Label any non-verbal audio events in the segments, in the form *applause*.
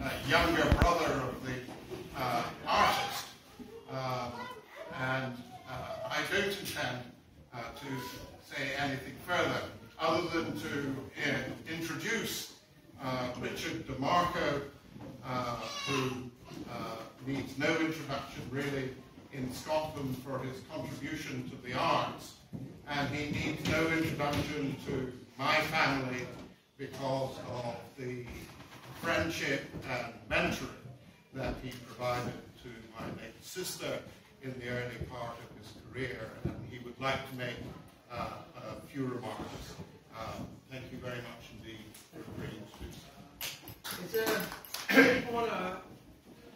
uh, younger brother of the uh, artist. Um, and I don't intend to say anything further other than to introduce Richard Demarco, who needs no introduction really in Scotland for his contribution to the arts. And he needs no introduction to my family because of the friendship and mentoring that he provided to my late sister in the early part of his career. And he would like to make uh, a few remarks. Um, thank you very much indeed for agreeing to do so. It's a great honor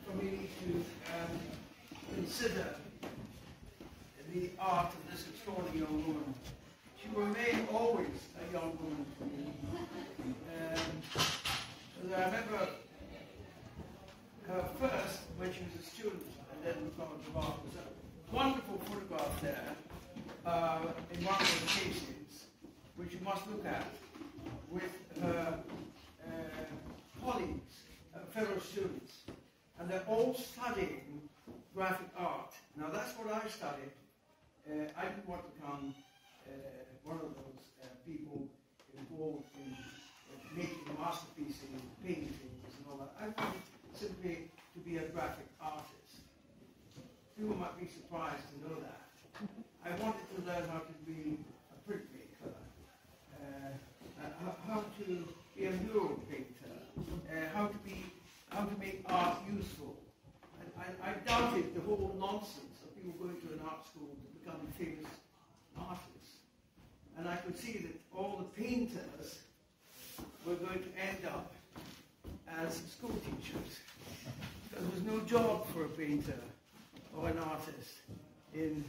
for me to um, consider the art of this extraordinary young woman. She will remain always a young woman for me. Um, I remember her first when she was a student and then followed the art was a wonderful photograph there uh, in one of those cases which you must look at with her uh, colleagues, uh, fellow students, and they're all studying graphic art. Now that's what I studied. Uh, I didn't want to become uh, one of those uh, people involved in uh, making masterpieces, and paintings, and all that. I wanted simply to be a graphic artist. People might be surprised to know that. I wanted to learn how to be a printmaker, uh, how to be a mural painter, uh, how to be, how to make art useful. I, I doubted the whole nonsense of people going to an art school become famous artists. And I could see that all the painters were going to end up as school teachers. There was no job for a painter or an artist in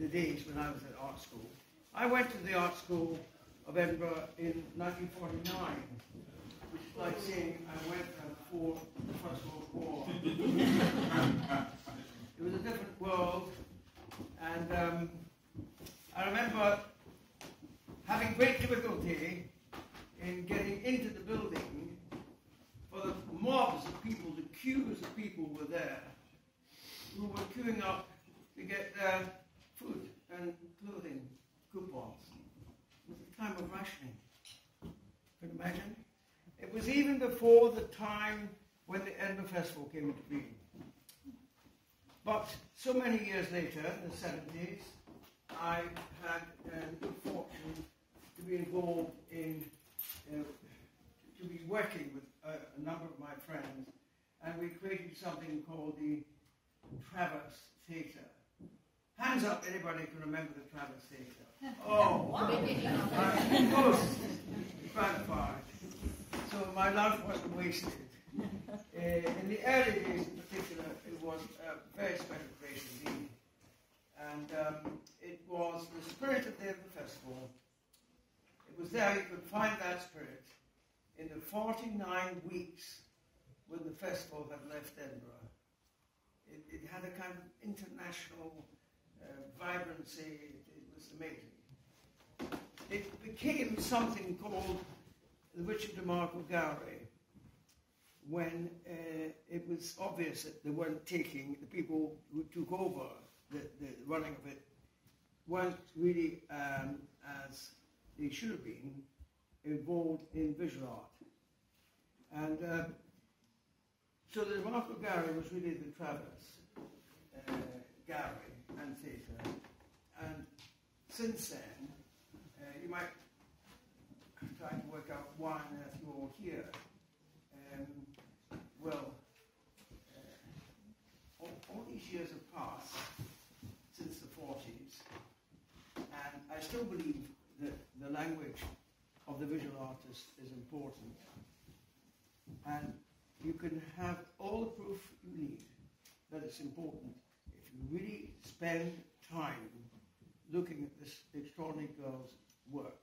the days when I was at art school. I went to the art school of Edinburgh in 1949, which is like saying I went before the First World War. *laughs* it was a different world, and um, I remember having great difficulty in getting into the building for the mobs of people, the queues of people were there who were queuing up to get their food and clothing coupons. It was a time of rationing. Can you imagine? It was even before the time when the Edinburgh Festival came into being. But so many years later, in the 70s, I had uh, the good fortune to be involved in, uh, to be working with a, a, number of my friends, and we created something called the Traverse Theatre. Hands up, anybody can remember the Traverse Theatre. *laughs* Oh, I'm most gratified. So my life wasn't wasted. Uh, in the early days in particular, it was a very special place indeed. And um, it was the spirit of the festival. It was there you could find that spirit in the 49 weeks when the festival had left Edinburgh. It, it had a kind of international uh, vibrancy. It, it was amazing. It became something called the Richard de Demarco Gallery when uh, it was obvious that they weren't taking, the people who took over the, the running of it weren't really um, as they should have been involved in visual art. And uh, so the Demarco Gallery was really the Traverse uh, Gallery and Theatre. And since then, uh, you might try to work out why on earth you're all here. Well, uh, all, these years have passed since the 40s, and I still believe that the language of the visual artist is important. And you can have all the proof you need that it's important if you really spend time looking at this extraordinary girl's work.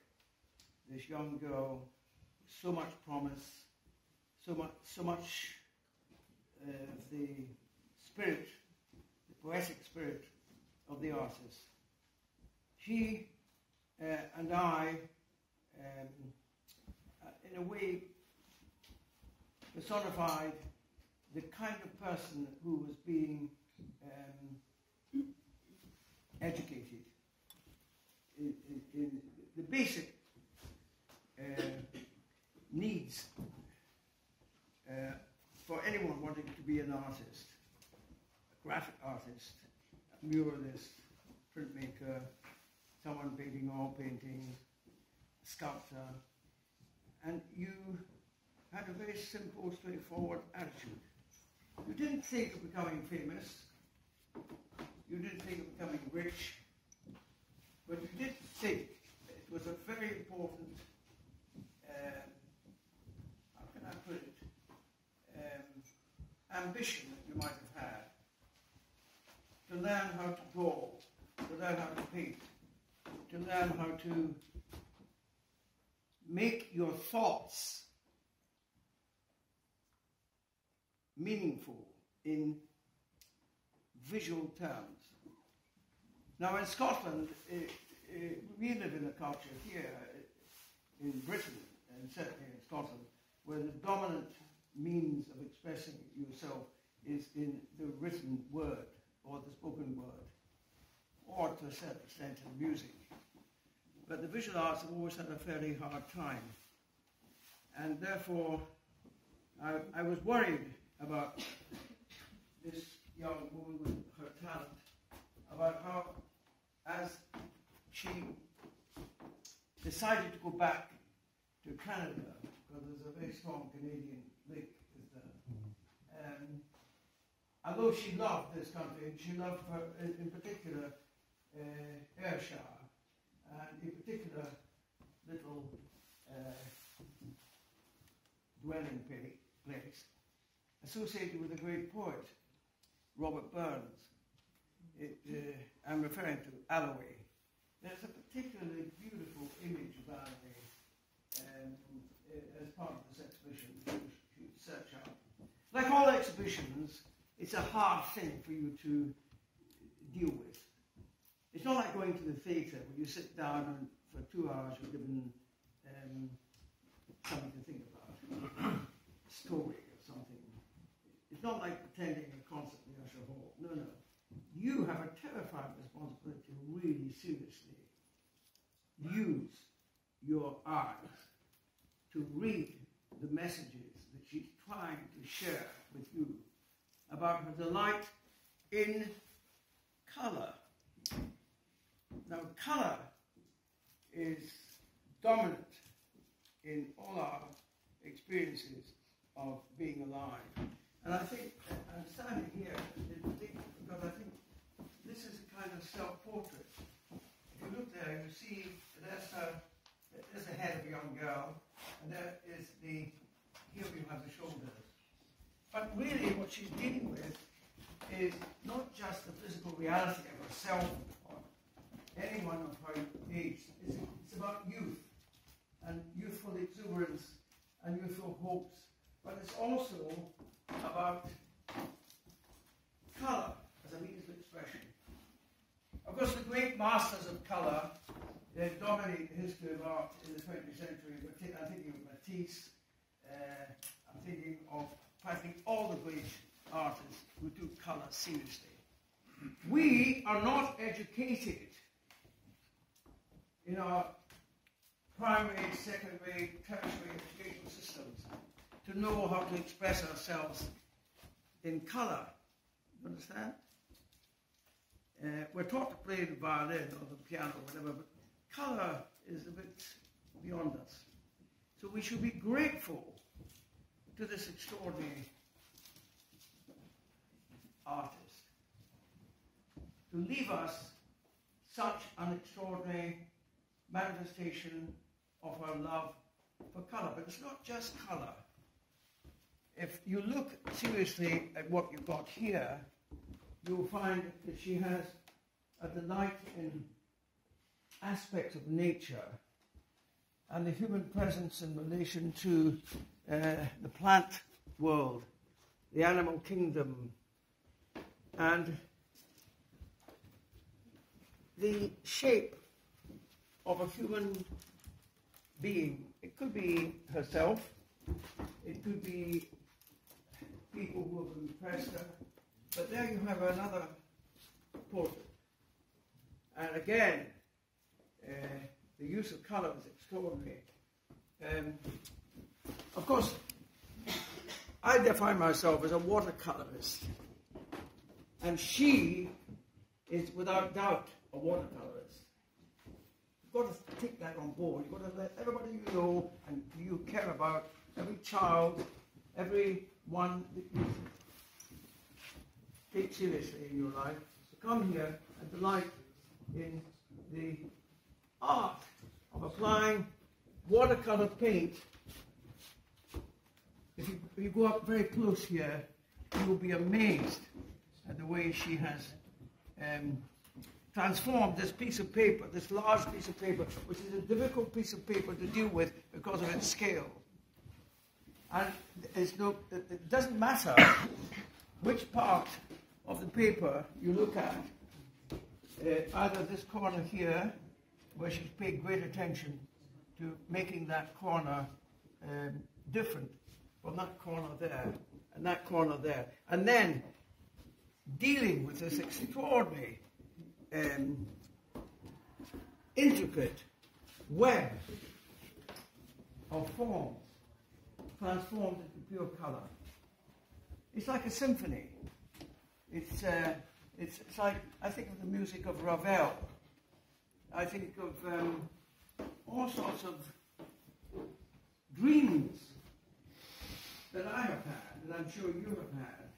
This young girl, so much promise, so much, so much the spirit, the poetic spirit of the artist. She uh, and I, um, uh, in a way, personified the kind of person who was being um, educated in, in, in, the basic uh, needs uh, for anyone wanting to be an artist, a graphic artist, a muralist, printmaker, someone painting oil painting, a sculptor, and you had a very simple, straightforward attitude. You didn't think of becoming famous. You didn't think of becoming rich. But you did think it was a very important, um, how can I put it, um, ambition that you might have had to learn how to draw, to learn how to paint, to learn how to make your thoughts meaningful in visual terms. Now, in Scotland, it, it, we live in a culture here eh, in Britain, and certainly in Scotland, where the dominant means of expressing yourself is in the written word or the spoken word, or to a certain extent in music. But the visual arts have always had a fairly hard time. And therefore, I, I was worried about this young woman with her talent, about how, as she decided to go back to Canada, because there's a very strong Canadian with her. Um, although she loved this country, she loved, her, in, in particular, uh, Ayrshire, and in particular, little uh, dwelling place associated with a great poet, Robert Burns. It, uh, I'm referring to Alloway. There's a particularly beautiful image of Alloway um, uh, as part of this exhibition, which you search out. Like all exhibitions, it's a hard thing for you to deal with. It's not like going to the theatre where you sit down and for two hours you're given um, something to think about, *coughs* a story or something. It's not like attending a concert in the Usher Hall. No, no. You have a terrifying responsibility to really seriously use your eyes to read the messages trying to share with you about her delight in color. Now, color is dominant in all our experiences of being alive. And I think uh, I'm standing here because I think this is a kind of self-portrait. If you look there, you see there's, a, there's the head of a young girl, and there is the, here we have the shoulders. But really what she's dealing with is not just the physical reality of herself or anyone of her age. It's, it's about youth and youthful exuberance and youthful hopes. But it's also about color as a means of expression. Of course, the great masters of color they dominate the history of art in the 20th century. I'm thinking of Matisse. Uh, I'm thinking of practically all the great artists who took color seriously. We are not educated in our primary, secondary, tertiary educational systems to know how to express ourselves in color. You understand? Uh, we're taught to play the violin or the piano or whatever, but color is a bit beyond us. So we should be grateful to this extraordinary artist to leave us such an extraordinary manifestation of our love for color. But it's not just color if you look seriously at what you've got here, you'll find that she has a delight in aspects of nature and the human presence in relation to uh, the plant world, the animal kingdom, and the shape of a human being. It could be herself, it could be people who have impressed her. But there you have another portrait. And again, uh, the use of colour is extraordinary. Um, of course, I define myself as a watercolorist. And she is without doubt a watercolorist. You've got to take that on board. You've got to let everybody you know and you care about, every child, every one that you take seriously in your life, to come here and delight in the art of applying watercolor paint. If you, if you go up very close here, you will be amazed at the way she has um, transformed this piece of paper, this large piece of paper, which is a difficult piece of paper to deal with because of its scale. And no, it doesn't matter which part of the paper you look at, uh, either this corner here, where she's paid great attention to making that corner um, different from that corner there and that corner there. And then dealing with this extraordinary, um, intricate web of forms transformed into pure color. It's like a symphony. It's, uh, it's, it's, like, I think of the music of Ravel. I think of um, all sorts of dreams that I have had, and I'm sure you have had,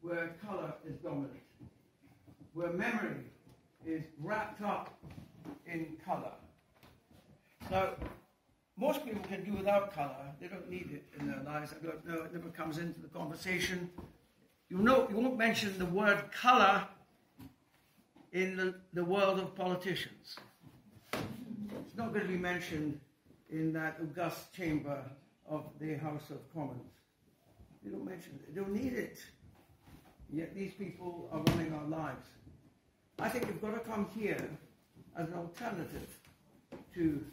where color is dominant, where memory is wrapped up in color. Now, most people can do without color. They don't need it in their lives. I don't know. It never comes into the conversation. You know, you won't mention the word color in the, the world of politicians. It's not going to be mentioned in that august chamber of the House of Commons. They don't mention it. They don't need it. Yet these people are running our lives. I think you've got to come here as an alternative to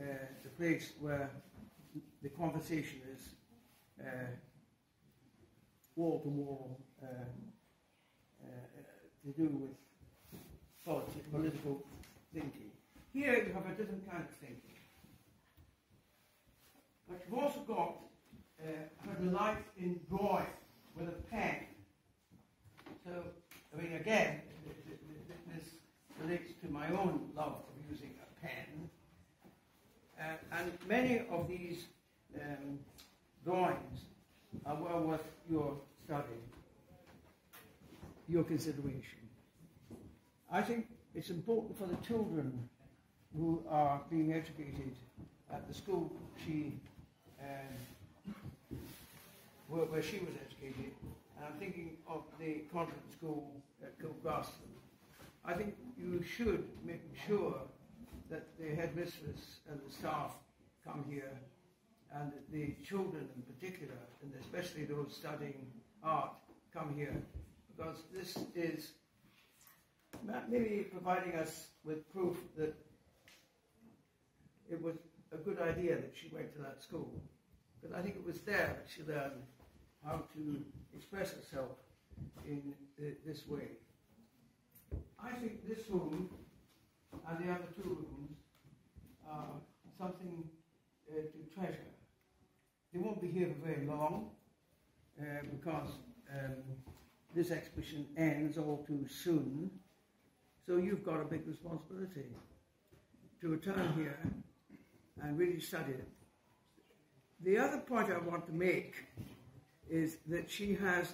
uh, the place where the conversation is uh, wall to wall uh, to do with politics, political thinking. Here you have a different kind of thinking. But you've also got uh, her delight in drawing with a pen. So, I mean, again, this relates to my own love of using a pen. Uh, and many of these um, drawings are well worth your study, your consideration. I think it's important for the children who are being educated at the school she, where, where, she was educated, and I'm thinking of the convent school at Kilgraston. I think you should make sure that the headmistress and the staff come here, and the children in particular, and especially those studying art, come here, because this is maybe providing us with proof that it was a good idea that she went to that school. Because I think it was there that she learned how to express herself in this way. I think this room and the other two rooms are something uh, to treasure. They won't be here for very long uh, because um, this exhibition ends all too soon. So you've got a big responsibility to return here and really study it. The other point I want to make is that she has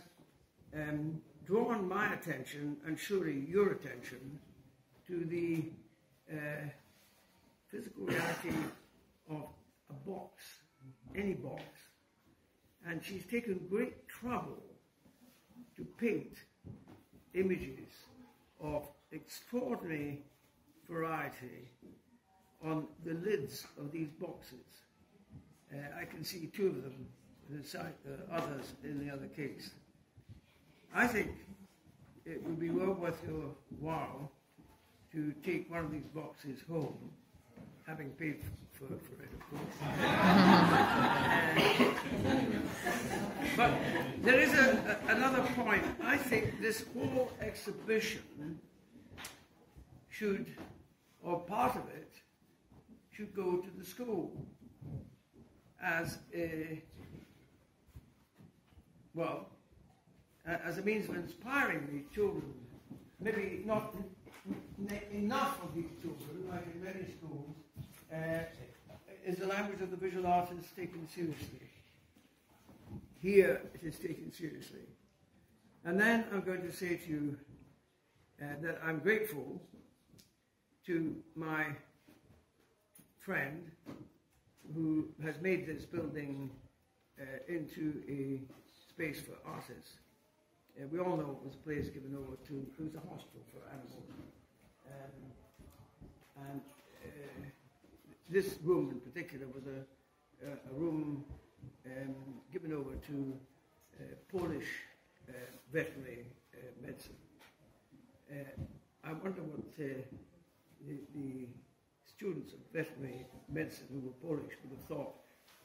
um, drawn my attention, and surely your attention, to the uh, physical reality of a box, any box. And she's taken great trouble to paint images of extraordinary variety on the lids of these boxes. Uh, I can see two of them, the uh, others in the other case. I think it would be well worth your while to take one of these boxes home, having paid prefer for it, of course. *laughs* but there is a, a, another point. I think this whole exhibition should, or part of it, should go to the school as a, well, as a means of inspiring the children. Maybe not enough of these children, like in many schools, uh, is the language of the visual artist taken seriously. Here it is taken seriously. And then I'm going to say to you uh, that I'm grateful to my friend who has made this building uh, into a space for artists. Uh, we all know it was a place given over to, was a hospital for animals. Um, and uh, this room in particular was a, a, room um, given over to uh, Polish uh, veterinary uh, medicine. I wonder what the, the students of veterinary medicine who were Polish would have thought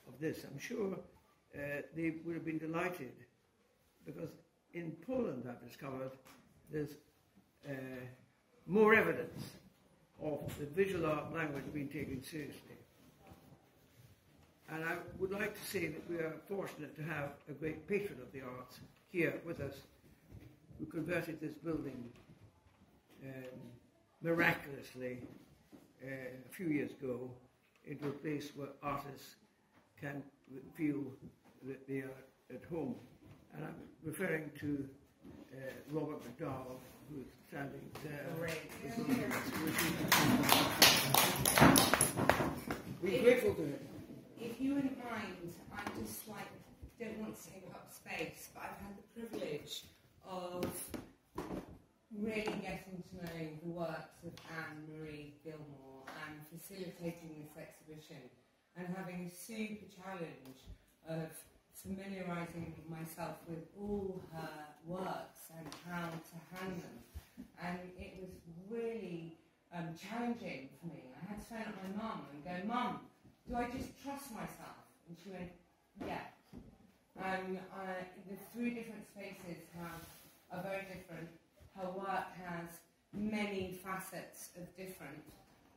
of this. I'm sure uh, they would have been delighted because in Poland, I've discovered, there's uh, more evidence of the visual art language being taken seriously. And I would like to say that we are fortunate to have a great patron of the arts here with us who converted this building um, miraculously a few years ago into a place where artists can feel that they are at home. And I'm referring to uh, Robert McDowell, who's standing there. We're grateful to him. If you wouldn't mind, I just like don't want to take up space, but I've had the privilege of really getting to know the works of Anne Marie Gilmore and facilitating this exhibition and having a super challenge of familiarising myself with all her works and how to hang them. And it was really um, challenging for me. I had to phone up my mum and go, Mum, do I just trust myself? And she went, yeah. And uh, the three different spaces have are very different her work has many facets of different.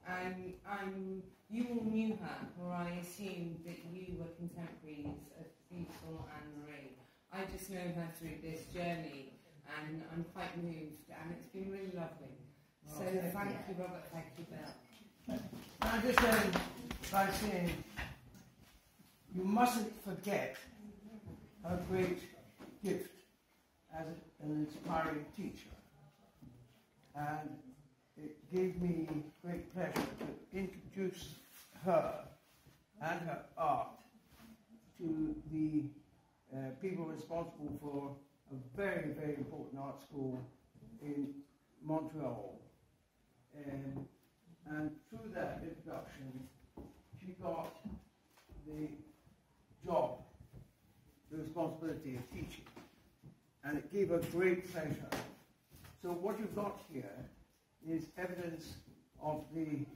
And um, you all knew her, or I assumed that you were contemporaries of beautiful Anne Marie. I just know her through this journey, and I'm quite moved, and it's been really lovely. So oh, thank, thank you. you, Robert. Thank you, Bill. I just end by saying you mustn't forget her great gift as an inspiring teacher and it gave me great pleasure to introduce her and her art to the uh, people responsible for a very, very important art school in Montreal. Um, and through that introduction, she got the job, the responsibility of teaching. And it gave her great pleasure so what you've got here is evidence of the,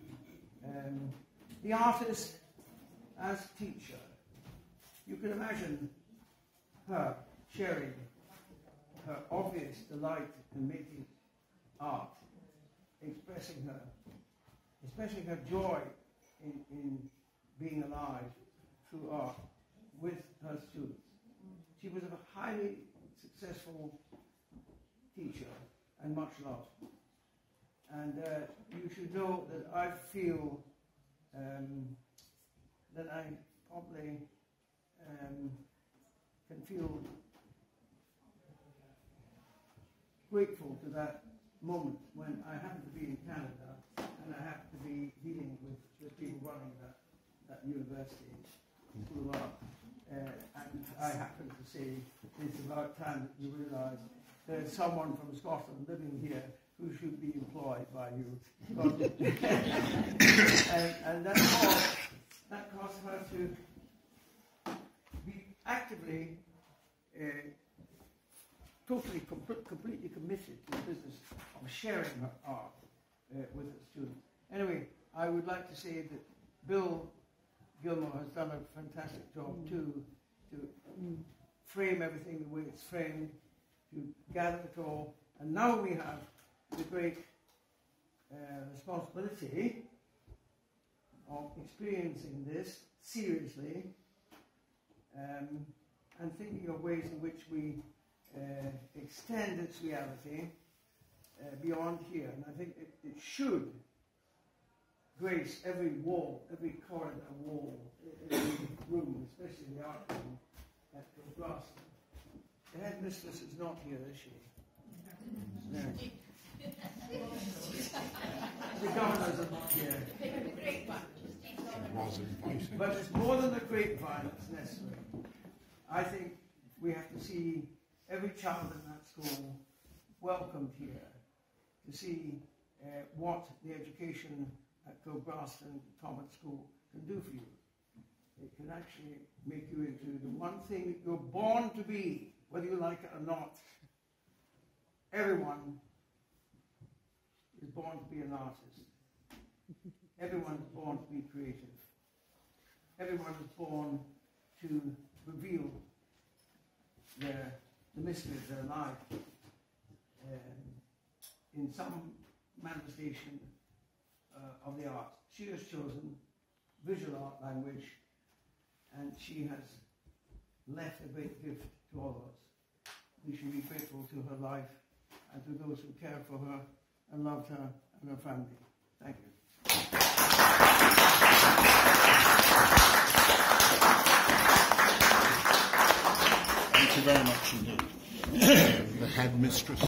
um, the artist as teacher. You can imagine her sharing her obvious delight in making art, expressing her, expressing her joy in, in being alive through art with her students. She was a highly successful teacher and much love. And uh, you should know that I feel um, that I probably um, can feel grateful to that moment when I happen to be in Canada and I happen to be dealing with the people running that, that university, School of. Uh, and I happen to say it's about time that you realise there's someone from Scotland living here who should be employed by you. *laughs* and, and that, caused, that caused her to be actively, uh, totally, com- completely committed to the business of sharing her art uh, with her students. Anyway, I would like to say that Bill Gilmore has done a fantastic job too, to frame everything the way it's framed, to gather it all, and now we have the great uh, responsibility of experiencing this seriously um, and thinking of ways in which we uh, extend its reality uh, beyond here. And I think it, it should grace every wall, every corridor wall, every room, especially the art room at Glasgow. The headmistress is not here, is she? No. The governors are not here. But it's more than the grapevine that's necessary. I think we have to see every child in that school welcomed here, to see uh, what the education at Kilgraston Common School can do for you. It can actually make you into the one thing that you're born to be, whether you like it or not. Everyone is born to be an artist. Everyone is born to be creative. Everyone is born to reveal their, the mystery of their life um, in some manifestation uh, of the art. She has chosen visual art language and she has left a great gift to all of us. We should be grateful to her life and to those who care for her and loved her and her family. Thank you. Thank you very much indeed. the headmistress.